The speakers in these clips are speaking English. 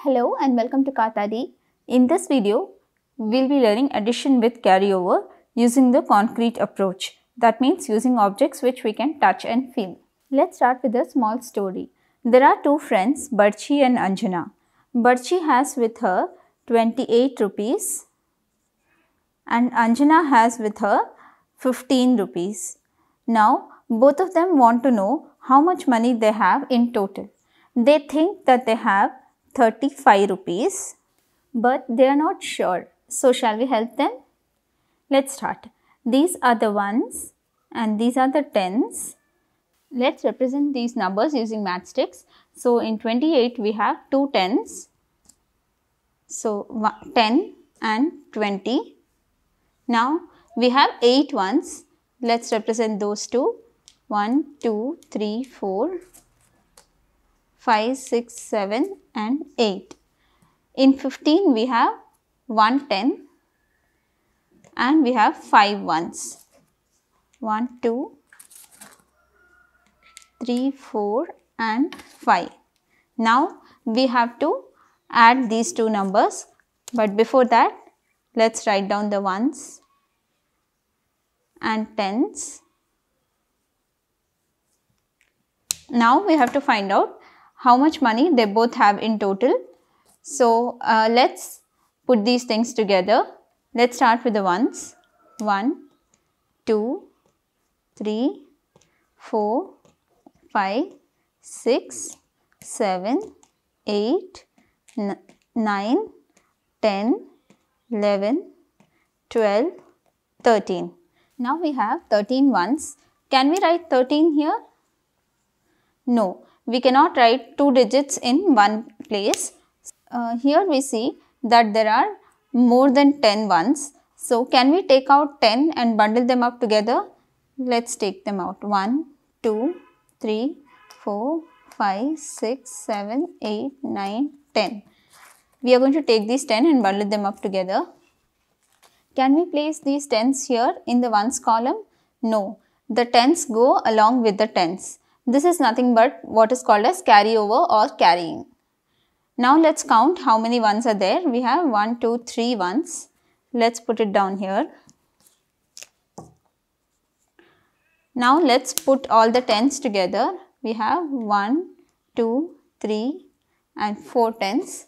Hello and welcome to Kaathadi. In this video, we'll be learning addition with carryover using the concrete approach. That means using objects which we can touch and feel. Let's start with a small story. There are two friends, Barchi and Anjana. Barchi has with her 28 rupees and Anjana has with her 15 rupees. Now, both of them want to know how much money they have in total. They think that they have 35 rupees, but they are not sure. So, shall we help them? Let's start. These are the ones and these are the tens. Let's represent these numbers using matchsticks. So, in 28 we have two tens. So, 10 and 20. Now, we have 8 ones. Let's represent those two. 1, 2, 3, 4, 5, 6, 7 and 8. In 15 we have 1 10 and we have 5 ones. 1, 2, 3, 4 and 5. Now we have to add these two numbers but before that let's write down the ones and tens. Now we have to find out how much money they both have in total. So uh, let's put these things together. Let's start with the ones. 1, 2, 3, 4, 5, 6, 7, 8, 9, 10, 11, 12, 13. Now we have 13 ones. Can we write 13 here? No, we cannot write two digits in one place. Uh, here we see that there are more than 10 ones. So, can we take out 10 and bundle them up together? Let's take them out. 1, 2, 3, 4, 5, 6, 7, 8, 9, 10. We are going to take these 10 and bundle them up together. Can we place these tens here in the ones column? No, the tens go along with the tens. This is nothing but what is called as carryover or carrying. Now let's count how many ones are there. We have 1, 2, 3 ones. Let's put it down here. Now let's put all the tens together. We have 1, 2, 3 and 4 tens.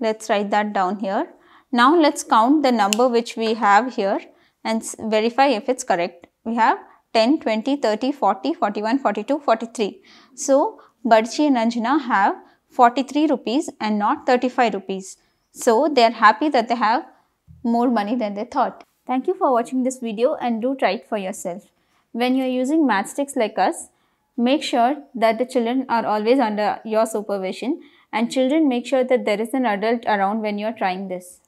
Let's write that down here. Now let's count the number which we have here and verify if it's correct. We have 10, 20, 30, 40, 41, 42, 43. So, Barchi and Anjana have 43 rupees and not 35 rupees. So, they are happy that they have more money than they thought. Thank you for watching this video and do try it for yourself. When you are using matchsticks like us, make sure that the children are always under your supervision and children make sure that there is an adult around when you are trying this.